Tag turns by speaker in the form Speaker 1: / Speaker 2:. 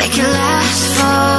Speaker 1: Make it last for